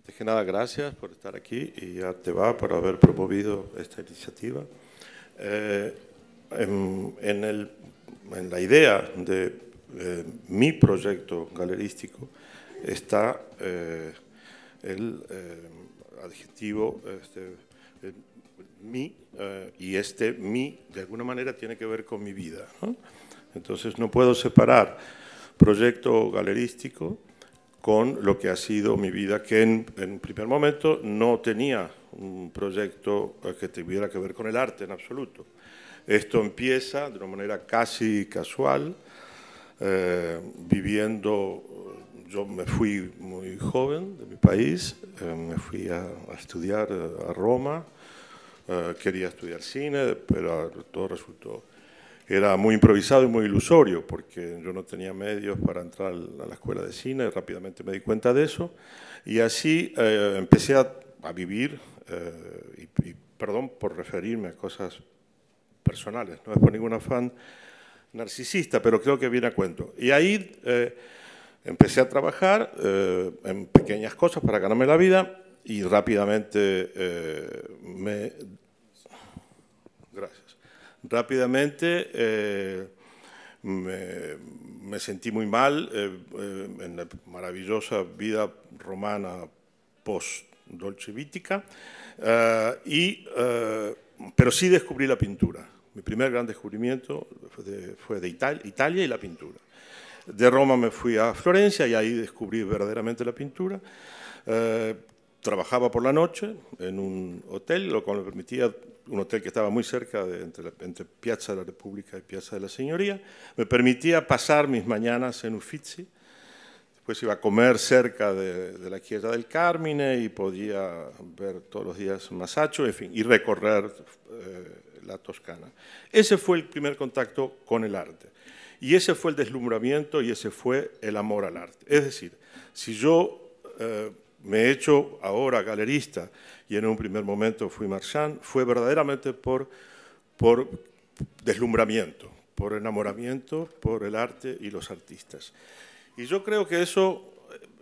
Antes que nada, gracias por estar aquí y a Teba por haber promovido esta iniciativa. Eh, en, en, el, en, la idea de eh, mi proyecto galerístico está eh, el eh, adjetivo este, mi, y este mi de alguna manera tiene que ver con mi vida. ¿no? Entonces no puedo separar proyecto galerístico con lo que ha sido mi vida, que en, en primer momento no tenía un proyecto que tuviera que ver con el arte en absoluto. Esto empieza de una manera casi casual, eh, viviendo, yo me fui muy joven de mi país, eh, me fui a, a estudiar a Roma, eh, quería estudiar cine, pero todo resultó era muy improvisado y muy ilusorio, porque yo no tenía medios para entrar a la escuela de cine, rápidamente me di cuenta de eso, y así eh, empecé a, vivir, eh, y, y, perdón por referirme a cosas personales, no es por ningún afán narcisista, pero creo que viene a cuento. Y ahí eh, empecé a trabajar eh, en pequeñas cosas para ganarme la vida y rápidamente eh, me... Gracias rápidamente eh, me, me, sentí muy mal eh, eh, en la maravillosa vida romana post-dolcevítica, y, pero sí descubrí la pintura. Mi primer gran descubrimiento fue de, fue de Italia, Italia y la pintura. De Roma me fui a Florencia y ahí descubrí verdaderamente la pintura trabajaba por la noche en un hotel, lo cual me permitía, un hotel que estaba muy cerca entre, Piazza de la República y Piazza de la Señoría, me permitía pasar mis mañanas en Uffizi, después iba a comer cerca de, de la Chiesa del Carmine y podía ver todos los días Masaccio, en fin, y recorrer eh, la Toscana. Ese fue el primer contacto con el arte. Y ese fue el deslumbramiento y ese fue el amor al arte. Es decir, si yo... Eh, me he hecho ahora galerista y en un primer momento fui marchand, fue verdaderamente por, por deslumbramiento, por enamoramiento, por el arte y los artistas. Y yo creo que eso,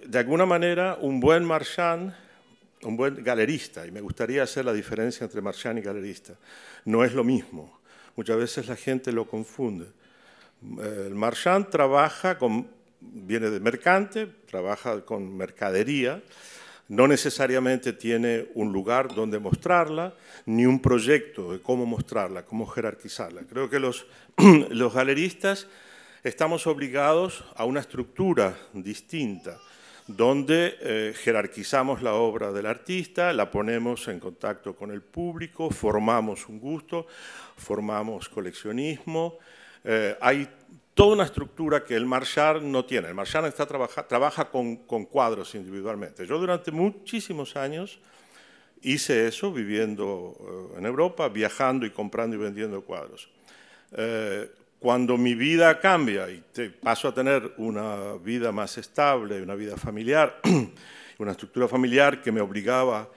de alguna manera, un buen marchand, un buen galerista, y me gustaría hacer la diferencia entre marchand y galerista, no es lo mismo. Muchas veces la gente lo confunde. El marchand trabaja con viene de mercante, trabaja con mercadería, no necesariamente tiene un lugar donde mostrarla, ni un proyecto de cómo mostrarla, cómo jerarquizarla. Creo que los, los galeristas estamos obligados a una estructura distinta, donde eh, jerarquizamos la obra del artista, la ponemos en contacto con el público, formamos un gusto, formamos coleccionismo. Eh, hay toda una estructura que el Marchand no tiene. El Marchand está, trabaja, trabaja con, con, cuadros individualmente. Yo durante muchísimos años hice eso, viviendo uh, en Europa, viajando y comprando y vendiendo cuadros. Eh, cuando mi vida cambia y te, paso a tener una vida más estable, una vida familiar, una estructura familiar que me obligaba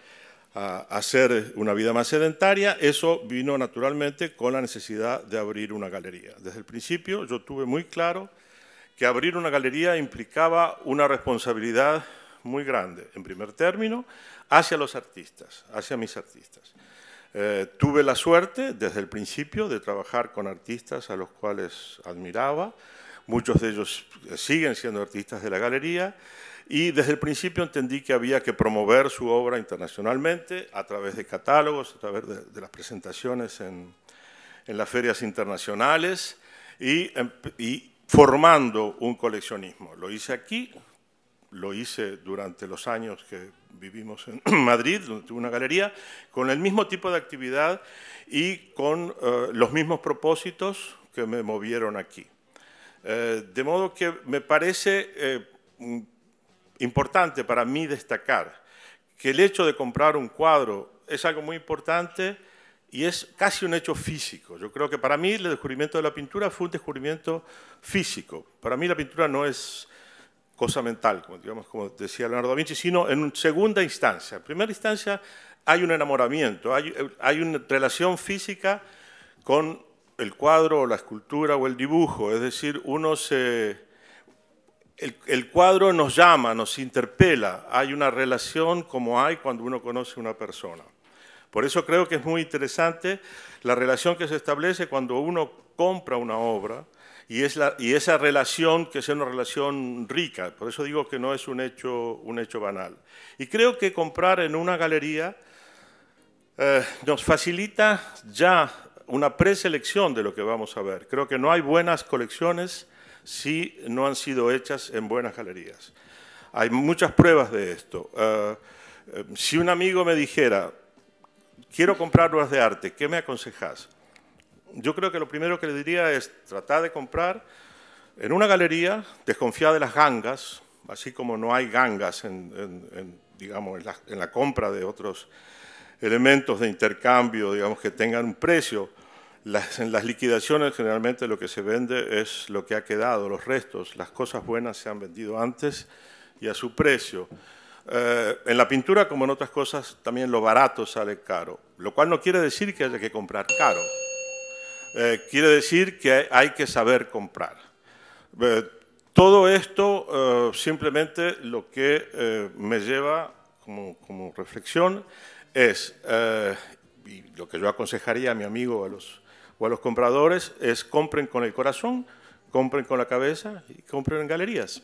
a hacer una vida más sedentaria, eso vino naturalmente con la necesidad de abrir una galería. Desde el principio yo tuve muy claro que abrir una galería implicaba una responsabilidad muy grande, en primer término, hacia los artistas, hacia mis artistas. Eh, tuve la suerte desde el principio de trabajar con artistas a los cuales admiraba, muchos de ellos siguen siendo artistas de la galería, y desde el principio entendí que había que promover su obra internacionalmente a través de catálogos, a través de, de las presentaciones en, en, las ferias internacionales y, y, formando un coleccionismo. Lo hice aquí, lo hice durante los años que vivimos en Madrid, donde tuve una galería, con el mismo tipo de actividad y con uh, los mismos propósitos que me movieron aquí. Uh, de modo que me parece... Uh, importante para mí destacar que el hecho de comprar un cuadro es algo muy importante y es casi un hecho físico. Yo creo que para mí el descubrimiento de la pintura fue un descubrimiento físico. Para mí la pintura no es cosa mental, como, decía Leonardo da Vinci, sino en segunda instancia. En primera instancia hay un enamoramiento, hay, hay una relación física con el cuadro o la escultura o el dibujo, es decir, uno se el, cuadro nos llama, nos interpela, hay una relación como hay cuando uno conoce a una persona. Por eso creo que es muy interesante la relación que se establece cuando uno compra una obra y, es la, y esa relación que sea una relación rica. Por eso digo que no es un hecho, un hecho banal. Y creo que comprar en una galería eh, nos facilita ya una preselección de lo que vamos a ver. Creo que no hay buenas colecciones si no han sido hechas en buenas galerías. Hay muchas pruebas de esto. Eh, eh, si un amigo me dijera, quiero comprar obras de arte, ¿qué me aconsejas? Yo creo que lo primero que le diría es tratar de comprar en una galería, desconfiar de las gangas, así como no hay gangas digamos, en la compra de otros elementos de intercambio, digamos, que tengan un precio. Las, en las liquidaciones generalmente lo que se vende es lo que ha quedado, los restos. Las cosas buenas se han vendido antes y a su precio. Eh, en la pintura, como en otras cosas, también lo barato sale caro, lo cual no quiere decir que haya que comprar caro. Eh, quiere decir que hay que saber comprar. Eh, todo esto simplemente lo que me lleva como, como, reflexión es, y lo que yo aconsejaría a mi amigo a los, o a los compradores, es compren con el corazón, compren con la cabeza y compren en galerías.